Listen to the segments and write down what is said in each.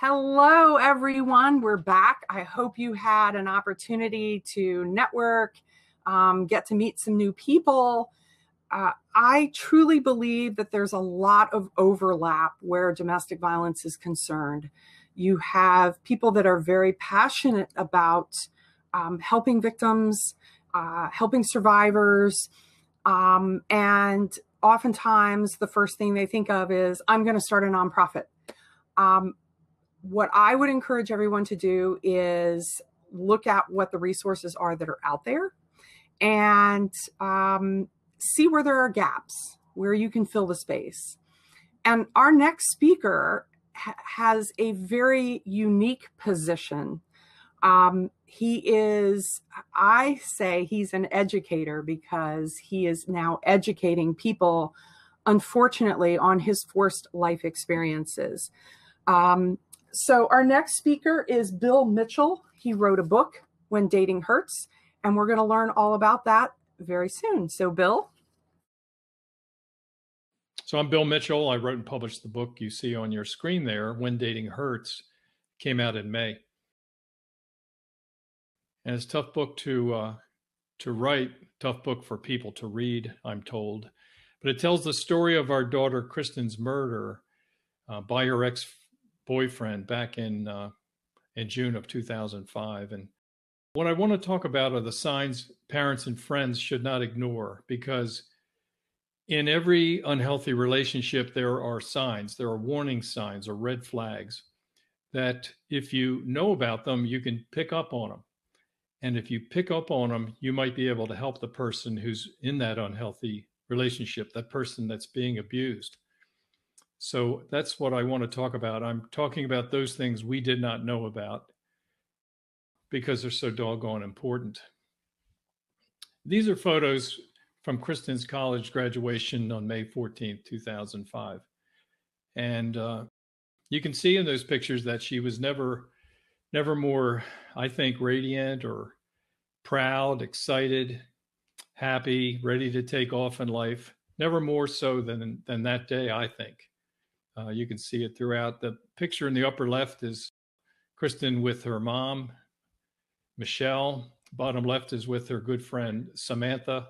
Hello, everyone. We're back. I hope you had an opportunity to network, um, get to meet some new people. Uh, I truly believe that there's a lot of overlap where domestic violence is concerned. You have people that are very passionate about um, helping victims, uh, helping survivors, um, and oftentimes the first thing they think of is, I'm going to start a nonprofit. Um, what I would encourage everyone to do is look at what the resources are that are out there and um, see where there are gaps, where you can fill the space. And our next speaker ha- has a very unique position. Um, he is, I say, he's an educator because he is now educating people, unfortunately, on his forced life experiences. Um, so our next speaker is Bill Mitchell. He wrote a book, When Dating Hurts, and we're going to learn all about that very soon. So, Bill. So I'm Bill Mitchell. I wrote and published the book you see on your screen there, When Dating Hurts, came out in May. And it's a tough book to uh, to write, tough book for people to read, I'm told. But it tells the story of our daughter Kristen's murder uh, by her ex boyfriend back in uh, in June of 2005. And what I want to talk about are the signs parents and friends should not ignore because in every unhealthy relationship there are signs, there are warning signs or red flags that if you know about them, you can pick up on them. And if you pick up on them, you might be able to help the person who's in that unhealthy relationship, that person that's being abused. So that's what I want to talk about. I'm talking about those things we did not know about because they're so doggone important. These are photos from Kristen's college graduation on May 14th, 2005. And uh, you can see in those pictures that she was never, never more, I think, radiant or proud, excited, happy, ready to take off in life. Never more so than, than that day, I think. Uh, you can see it throughout. The picture in the upper left is Kristen with her mom, Michelle. Bottom left is with her good friend, Samantha.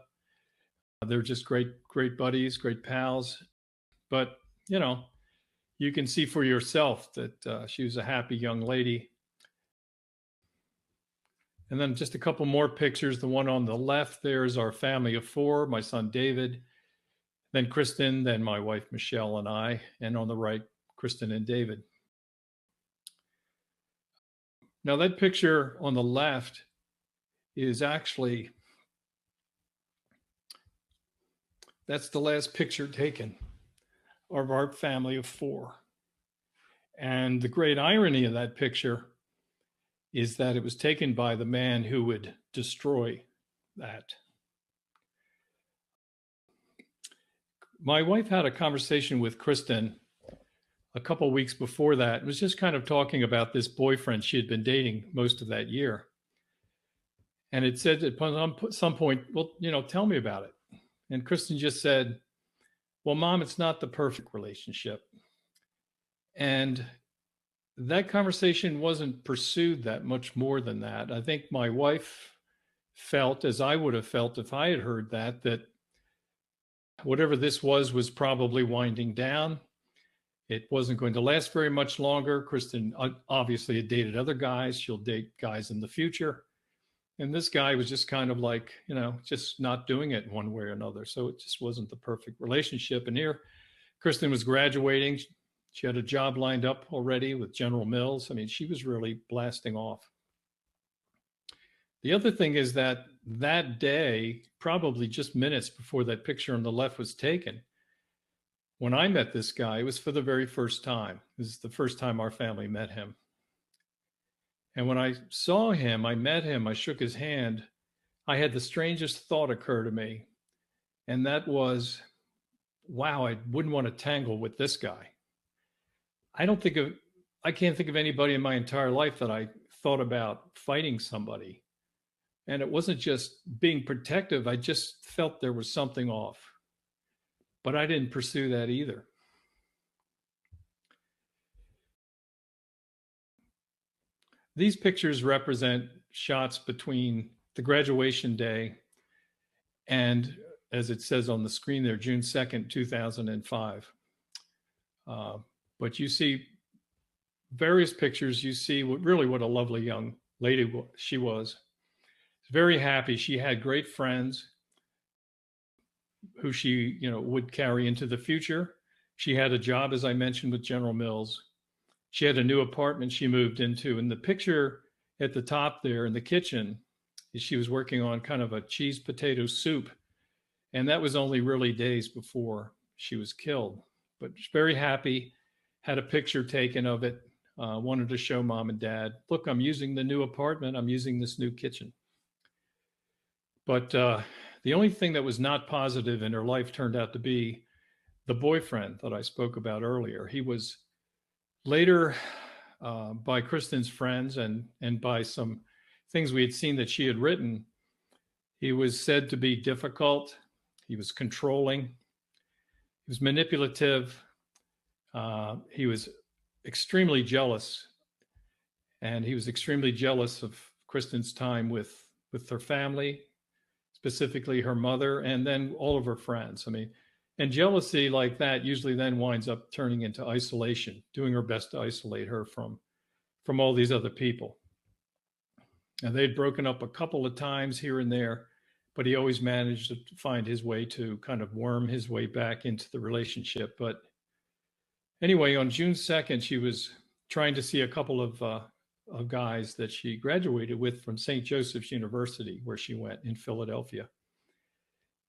They're just great, great buddies, great pals. But, you know, you can see for yourself that uh, she was a happy young lady. And then just a couple more pictures. The one on the left there is our family of four my son David, then Kristen, then my wife Michelle and I, and on the right, Kristen and David. Now, that picture on the left is actually that's the last picture taken of our family of four. And the great irony of that picture is that it was taken by the man who would destroy that. My wife had a conversation with Kristen a couple weeks before that. It was just kind of talking about this boyfriend she had been dating most of that year. And it said at some point, well, you know, tell me about it. And Kristen just said, well, mom, it's not the perfect relationship. And that conversation wasn't pursued that much more than that. I think my wife felt, as I would have felt if I had heard that, that whatever this was was probably winding down. It wasn't going to last very much longer. Kristen obviously had dated other guys. She'll date guys in the future. And this guy was just kind of like, you know, just not doing it one way or another. So it just wasn't the perfect relationship. And here, Kristen was graduating. She had a job lined up already with General Mills. I mean, she was really blasting off. The other thing is that that day, probably just minutes before that picture on the left was taken, when I met this guy, it was for the very first time. This is the first time our family met him. And when I saw him, I met him, I shook his hand, I had the strangest thought occur to me. And that was, wow, I wouldn't want to tangle with this guy. I don't think of, I can't think of anybody in my entire life that I thought about fighting somebody and it wasn't just being protective, I just felt there was something off. But I didn't pursue that either. these pictures represent shots between the graduation day and, as it says on the screen there, June 2nd, 2005. Uh, but you see various pictures. You see what really what a lovely young lady she was. Very happy. She had great friends who she, you know, would carry into the future. She had a job, as I mentioned, with General Mills. She had a new apartment she moved into. And the picture at the top there in the kitchen, she was working on kind of a cheese potato soup. And that was only really days before she was killed. But very happy, had a picture taken of it, uh, wanted to show mom and dad, look, I'm using the new apartment, I'm using this new kitchen. But uh, the only thing that was not positive in her life turned out to be the boyfriend that I spoke about earlier. He was later, uh, by Kristen's friends and and by some things we had seen that she had written, he was said to be difficult. He was controlling. He was manipulative. Uh, he was extremely jealous, and he was extremely jealous of Kristen's time with with her family, specifically her mother, and then all of her friends. I mean, and jealousy like that usually then winds up turning into isolation, doing her best to isolate her from from all these other people. And they'd broken up a couple of times here and there, but he always managed to find his way to kind of worm his way back into the relationship. But anyway, on June 2nd, she was trying to see a couple of uh, of guys that she graduated with from St. Joseph's University, where she went in Philadelphia.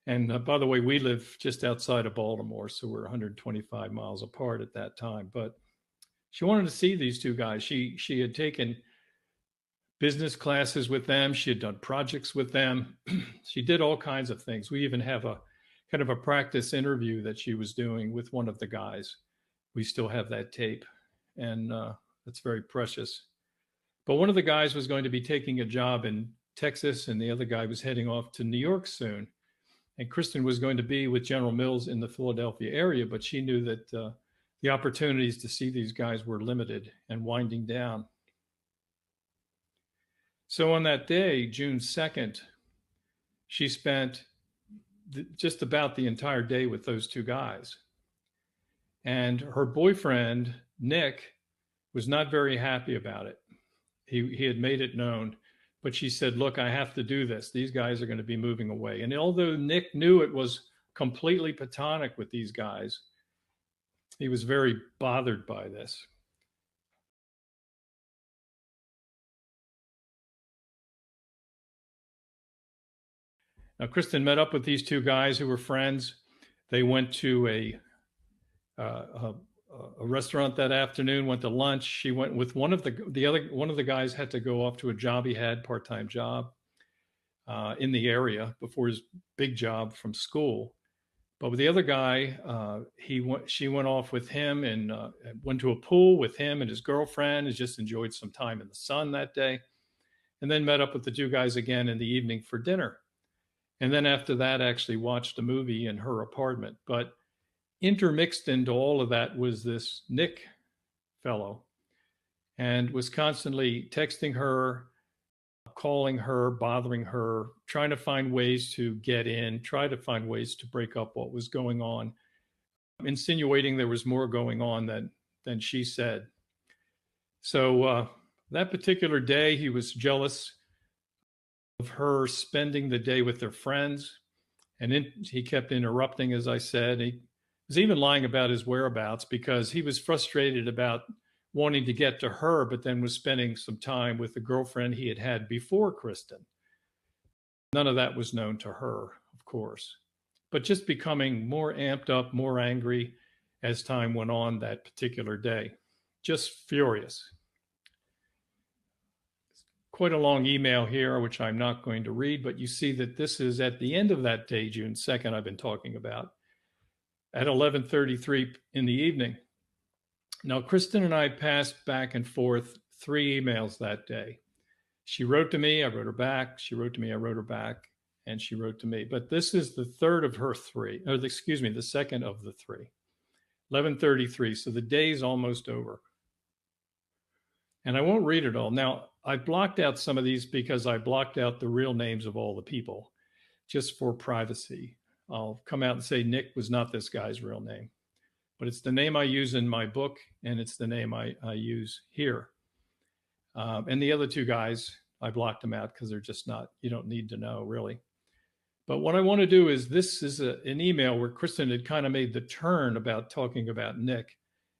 And uh, by the way, we live just outside of Baltimore, so we're 125 miles apart at that time. But she wanted to see these two guys. She she had taken business classes with them. She had done projects with them. she did all kinds of things. We even have a kind of a practice interview that she was doing with one of the guys. We still have that tape, and uh, that's very precious. But one of the guys was going to be taking a job in Texas, and the other guy was heading off to New York soon. And Kristen was going to be with General Mills in the Philadelphia area, but she knew that uh, the opportunities to see these guys were limited and winding down. So on that day, June 2nd, she spent th- just about the entire day with those two guys. And her boyfriend, Nick, was not very happy about it. He, he had made it known, but she said, Look, I have to do this. These guys are going to be moving away. And although Nick knew it was completely platonic with these guys, he was very bothered by this. Now, Kristen met up with these two guys who were friends. They went to a, uh, a a restaurant that afternoon, went to lunch. She went with one of the the other one of the guys had to go off to a job he had part time job uh, in the area before his big job from school. But with the other guy, uh, he went. She went off with him and uh, went to a pool with him and his girlfriend. And just enjoyed some time in the sun that day, and then met up with the two guys again in the evening for dinner. And then after that, actually watched a movie in her apartment. But intermixed into all of that was this Nick fellow and was constantly texting her, calling her, bothering her, trying to find ways to get in, try to find ways to break up what was going on, insinuating there was more going on than than she said. So uh, that particular day, he was jealous of her spending the day with their friends, and in, he kept interrupting, as I said. He was even lying about his whereabouts because he was frustrated about wanting to get to her, but then was spending some time with the girlfriend he had had before Kristen. None of that was known to her, of course, but just becoming more amped up, more angry as time went on that particular day. Just furious. Quite a long email here, which I'm not going to read, but you see that this is at the end of that day, June 2nd, I've been talking about at 11:33 in the evening. Now, Kristen and I passed back and forth three emails that day. She wrote to me, I wrote her back. She wrote to me, I wrote her back, and she wrote to me. But this is the third of her three, or excuse me, the second of the three. 11:33. So the day's almost over. And I won't read it all. Now, I blocked out some of these because I blocked out the real names of all the people just for privacy. I'll come out and say Nick was not this guy's real name, but it's the name I use in my book and it's the name I, I use here. Um, and the other two guys, I blocked them out because they're just not, you don't need to know really. But what I want to do is this is a, an email where Kristen had kind of made the turn about talking about Nick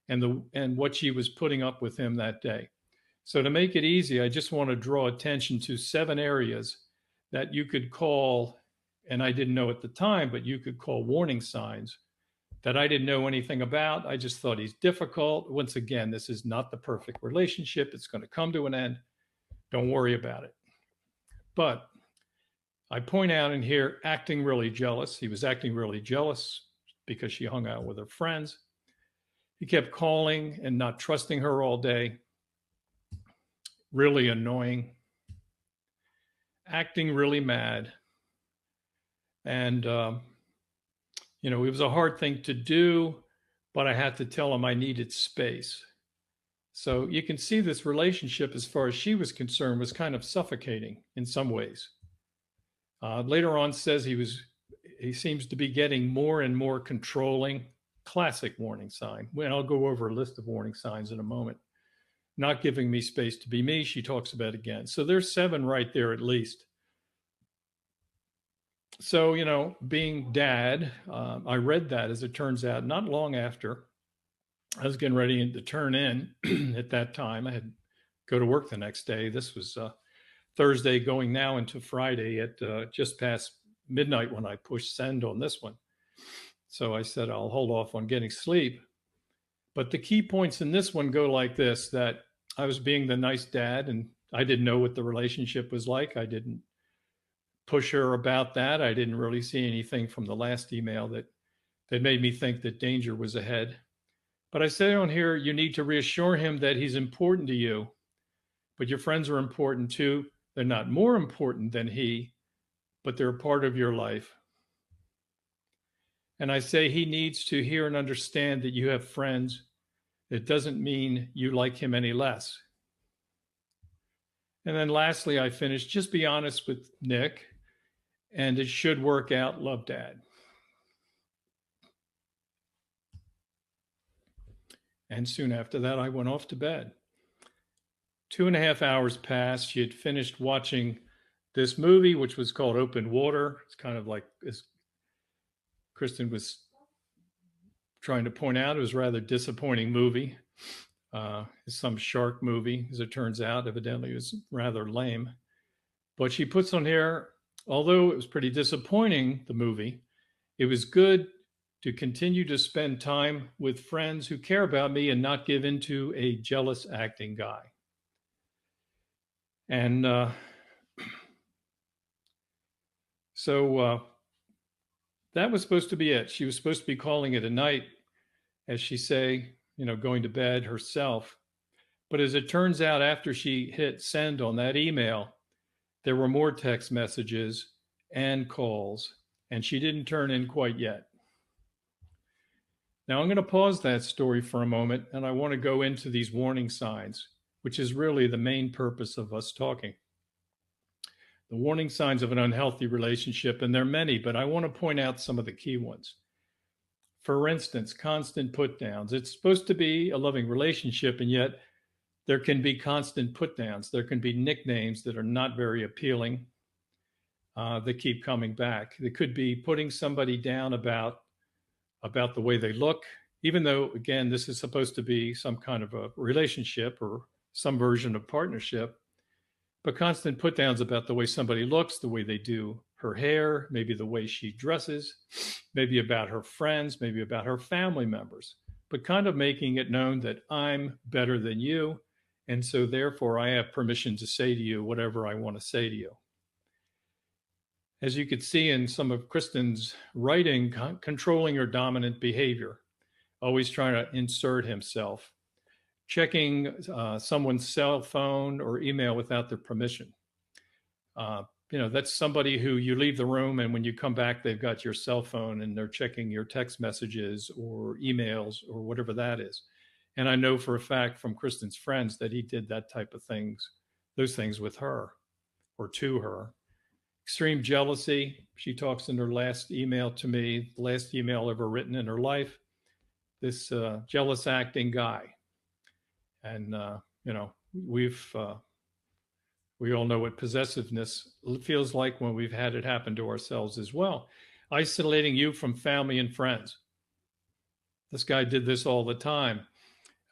and the and what she was putting up with him that day. So to make it easy, I just want to draw attention to seven areas that you could call, and I didn't know at the time, but you could call warning signs that I didn't know anything about. I just thought he's difficult. Once again, this is not the perfect relationship. It's going to come to an end. Don't worry about it. But I point out in here acting really jealous. He was acting really jealous because she hung out with her friends. He kept calling and not trusting her all day. Really annoying. Acting really mad. And, um, you know, it was a hard thing to do, but I had to tell him I needed space. So you can see this relationship, as far as she was concerned, was kind of suffocating in some ways. Uh, later on, says he was he seems to be getting more and more controlling. Classic warning sign. Well, I'll go over a list of warning signs in a moment. Not giving me space to be me. She talks about again. So there's seven right there at least. So you know, being dad, uh, I read that as it turns out not long after I was getting ready to turn in at that time. I had go to work the next day. This was uh, Thursday, going now into Friday at uh, just past midnight when I pushed send on this one. So I said I'll hold off on getting sleep. But the key points in this one go like this: that I was being the nice dad, and I didn't know what the relationship was like. I didn't push her about that. I didn't really see anything from the last email that that made me think that danger was ahead. But I say on here, you need to reassure him that he's important to you, but your friends are important too. They're not more important than he, but they're a part of your life. And I say he needs to hear and understand that you have friends. It doesn't mean you like him any less. And then lastly, I finish just be honest with Nick, and it should work out. Love dad. And soon after that, I went off to bed. Two and a half hours passed. She had finished watching this movie, which was called Open Water. It's kind of like, as Kristen was trying to point out, it was rather disappointing movie. Uh, some shark movie, as it turns out. Evidently, it was rather lame. But she puts on here, although it was pretty disappointing, the movie, it was good to continue to spend time with friends who care about me and not give into a jealous acting guy. And uh, so uh, that was supposed to be it. She was supposed to be calling it a night, as she say, you know, going to bed herself. But as it turns out, after she hit send on that email, there were more text messages and calls, and she didn't turn in quite yet. Now, I'm going to pause that story for a moment and I want to go into these warning signs, which is really the main purpose of us talking. The warning signs of an unhealthy relationship, and there are many, but I want to point out some of the key ones. For instance, constant put downs. It's supposed to be a loving relationship, and yet there can be constant put downs. There can be nicknames that are not very appealing uh, that keep coming back. It could be putting somebody down about about the way they look, even though, again, this is supposed to be some kind of a relationship or some version of partnership. But constant put downs about the way somebody looks, the way they do her hair, maybe the way she dresses, maybe about her friends, maybe about her family members, but kind of making it known that I'm better than you. And so, therefore, I have permission to say to you whatever I want to say to you as you could see in some of Kristen's writing, controlling or dominant behavior, always trying to insert himself, checking uh, someone's cell phone or email without their permission. Uh, you know, that's somebody who you leave the room and when you come back, they've got your cell phone and they're checking your text messages or emails or whatever that is. And I know for a fact from Kristen's friends that he did that type of things, those things with her or to her. Extreme jealousy. She talks in her last email to me, the last email ever written in her life. This uh, jealous acting guy. And, uh, you know, we've, uh, we all know what possessiveness feels like when we've had it happen to ourselves as well. Isolating you from family and friends. This guy did this all the time.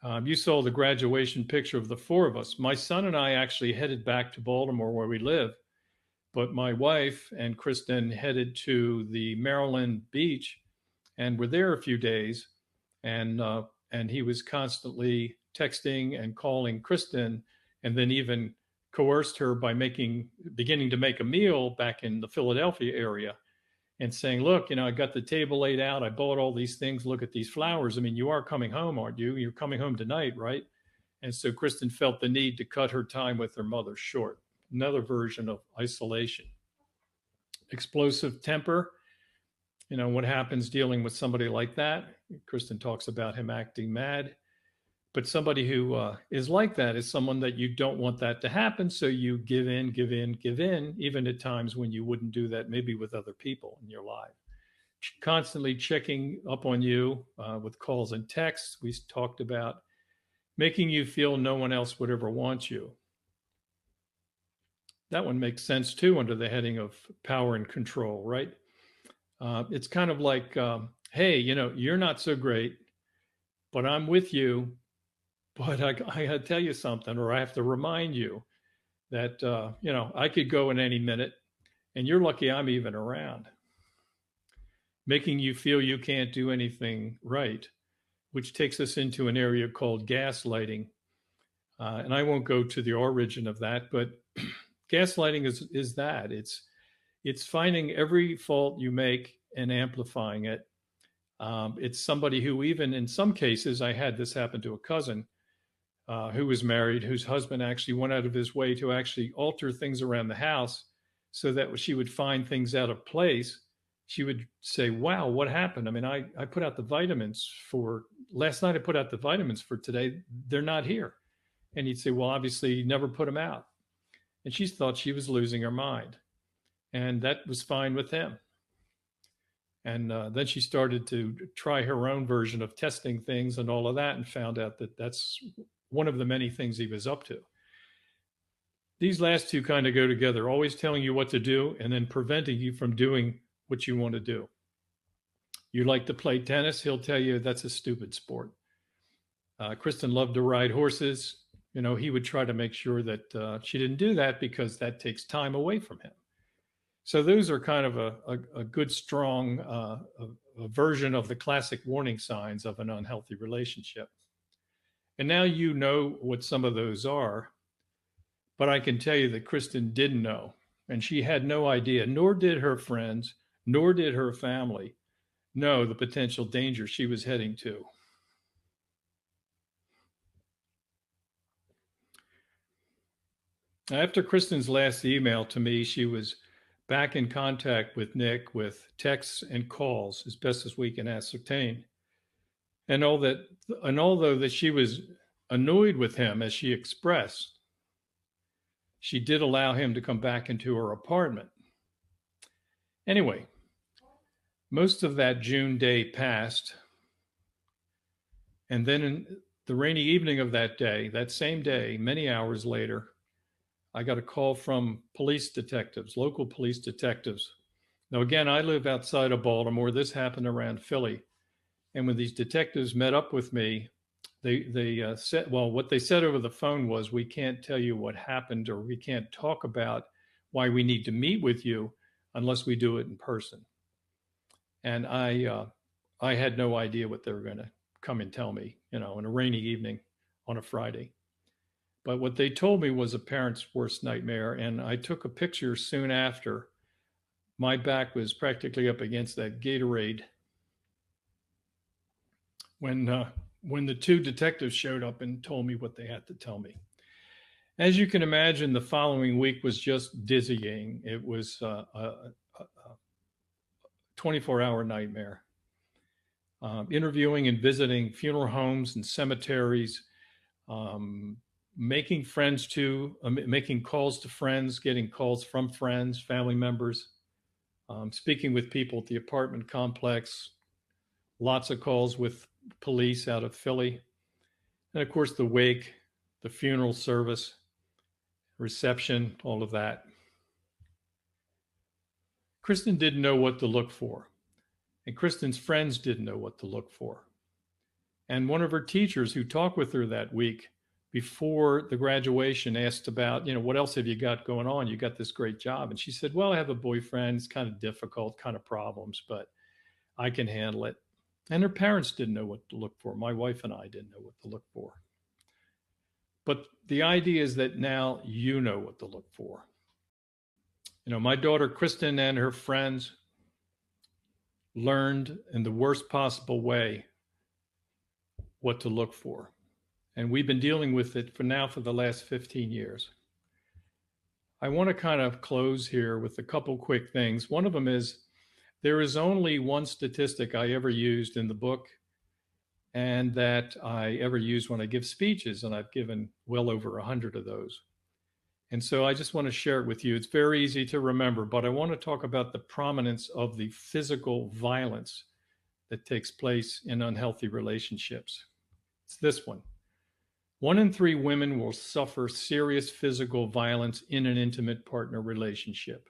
Um, you saw the graduation picture of the four of us. My son and I actually headed back to Baltimore where we live, but my wife and Kristen headed to the Maryland beach and were there a few days. And uh, and he was constantly texting and calling Kristen, and then even coerced her by making beginning to make a meal back in the Philadelphia area and saying, look, you know, I got the table laid out. I bought all these things. Look at these flowers. I mean, you are coming home, aren't you? You're coming home tonight, right? And so Kristen felt the need to cut her time with her mother short. Another version of isolation. Explosive temper. You know, what happens dealing with somebody like that? Kristen talks about him acting mad but somebody who uh, is like that is someone that you don't want that to happen so you give in give in give in even at times when you wouldn't do that maybe with other people in your life. Constantly checking up on you uh, with calls and texts. We talked about making you feel no one else would ever want you. That one makes sense too under the heading of power and control right? Uh, it's kind of like um, hey you know you're not so great but i'm with you but I, I got to tell you something, or I have to remind you that uh, you know I could go in any minute, and you're lucky I'm even around. Making you feel you can't do anything right, which takes us into an area called gaslighting, uh, and I won't go to the origin of that, but gaslighting is is that it's it's finding every fault you make and amplifying it. Um, it's somebody who, even in some cases, I had this happen to a cousin uh, who was married, whose husband actually went out of his way to actually alter things around the house so that she would find things out of place. She would say, Wow, what happened? I mean, I, I put out the vitamins for last night, I put out the vitamins for today. They're not here. And he'd say, Well, obviously, you never put them out. And she thought she was losing her mind. And that was fine with him. And uh, then she started to try her own version of testing things and all of that and found out that that's one of the many things he was up to. These last two kind of go together, always telling you what to do and then preventing you from doing what you want to do. You like to play tennis, he'll tell you that's a stupid sport. Uh, Kristen loved to ride horses. You know, he would try to make sure that uh, she didn't do that because that takes time away from him. So those are kind of a, a, a good, strong uh, a, a version of the classic warning signs of an unhealthy relationship. And now you know what some of those are. But I can tell you that Kristen didn't know, and she had no idea, nor did her friends, nor did her family know the potential danger she was heading to. After Kristen's last email to me, she was back in contact with Nick with texts and calls as best as we can ascertain and all that and although that she was annoyed with him as she expressed she did allow him to come back into her apartment. Anyway most of that june day passed and then in the rainy evening of that day that same day many hours later i got a call from police detectives local police detectives. Now again i live outside of baltimore. This happened around philly and when these detectives met up with me, they they uh, said, well, what they said over the phone was, we can't tell you what happened, or we can't talk about why we need to meet with you unless we do it in person. And I uh, I had no idea what they were going to come and tell me, you know, in a rainy evening on a Friday. But what they told me was a parent's worst nightmare, and I took a picture soon after. My back was practically up against that Gatorade when uh, when the two detectives showed up and told me what they had to tell me. As you can imagine, the following week was just dizzying. It was uh, a, a 24 hour nightmare. um, interviewing and visiting funeral homes and cemeteries, um, making friends to, uh, making calls to friends, getting calls from friends, family members, um, speaking with people at the apartment complex, lots of calls with police out of Philly, and of course the wake, the funeral service, reception, all of that. Kristen didn't know what to look for, and Kristen's friends didn't know what to look for. And one of her teachers who talked with her that week before the graduation asked about, you know, what else have you got going on? You got this great job. And she said, well, I have a boyfriend. It's kind of difficult, kind of problems, but I can handle it. And her parents didn't know what to look for. My wife and I didn't know what to look for. But the idea is that now you know what to look for. You know, my daughter Kristen and her friends learned in the worst possible way what to look for. And we've been dealing with it for now for the last 15 years. I want to kind of close here with a couple quick things. One of them is there is only one statistic I ever used in the book and that I ever use when I give speeches, and I've given well over a hundred of those. And so I just want to share it with you. It's very easy to remember, but I want to talk about the prominence of the physical violence that takes place in unhealthy relationships. It's this one. One in three women will suffer serious physical violence in an intimate partner relationship.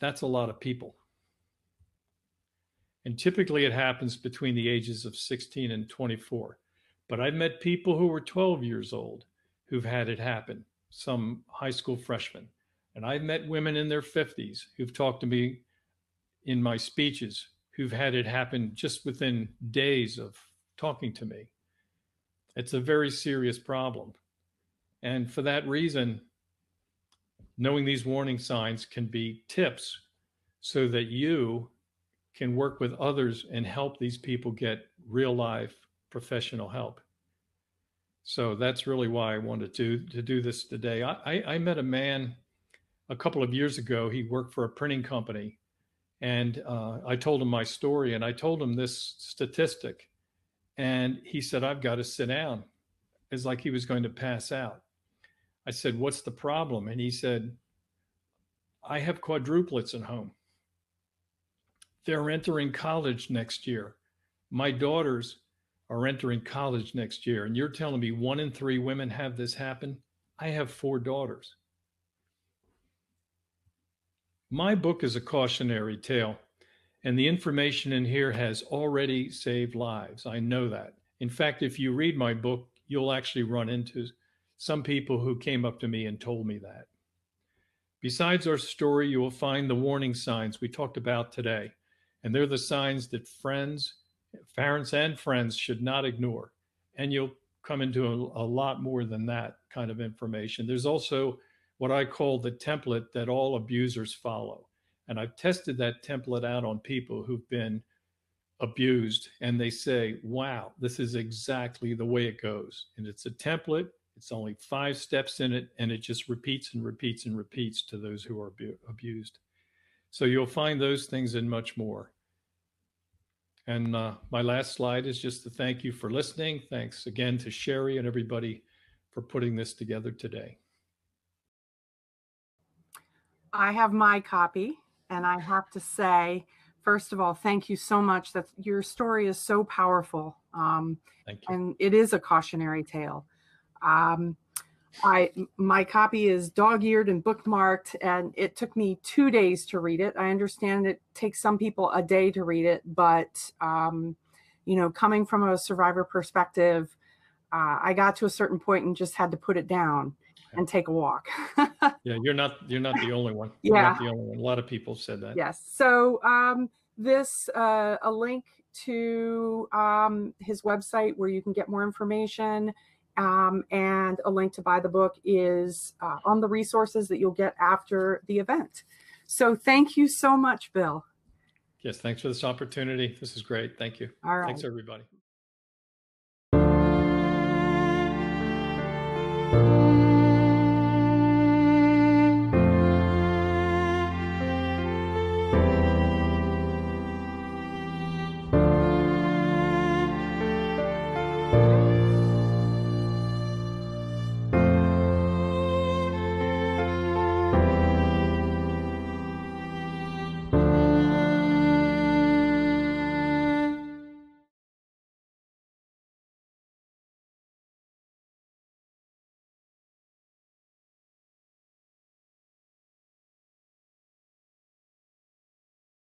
That's a lot of people. And typically it happens between the ages of 16 and 24. But I've met people who were 12 years old who've had it happen, some high school freshmen. And I've met women in their 50s who've talked to me in my speeches who've had it happen just within days of talking to me. It's a very serious problem. And for that reason, knowing these warning signs can be tips so that you can work with others and help these people get real life professional help. So that's really why I wanted to, to do this today. I, I, met a man a couple of years ago. He worked for a printing company. And uh, I told him my story and I told him this statistic. And he said, I've got to sit down. It's like he was going to pass out. I said, What's the problem? And he said, I have quadruplets at home. They're entering college next year. My daughters are entering college next year. And you're telling me one in three women have this happen? I have four daughters. My book is a cautionary tale, and the information in here has already saved lives. I know that. In fact, if you read my book, you'll actually run into some people who came up to me and told me that. Besides our story, you will find the warning signs we talked about today. And they're the signs that friends, parents, and friends should not ignore. And you'll come into a, a lot more than that kind of information. There's also what I call the template that all abusers follow. And I've tested that template out on people who've been abused and they say, wow, this is exactly the way it goes. And it's a template, it's only five steps in it, and it just repeats and repeats and repeats to those who are abu- abused. So you'll find those things and much more. And uh, my last slide is just to thank you for listening. Thanks again to Sherry and everybody for putting this together today. I have my copy, and I have to say, first of all, thank you so much. That your story is so powerful, um, thank you. and it is a cautionary tale. Um, I my copy is dog-eared and bookmarked, and it took me two days to read it. I understand it takes some people a day to read it, but um, you know, coming from a survivor perspective, uh, I got to a certain point and just had to put it down and take a walk. yeah, you're not you're not the only one. You're yeah, the only one. A lot of people said that. Yes. So um, this uh, a link to um, his website where you can get more information um, and a link to buy the book is uh, on the resources that you'll get after the event. So thank you so much, Bill. Yes, thanks for this opportunity. This is great. Thank you. All right. Thanks, everybody.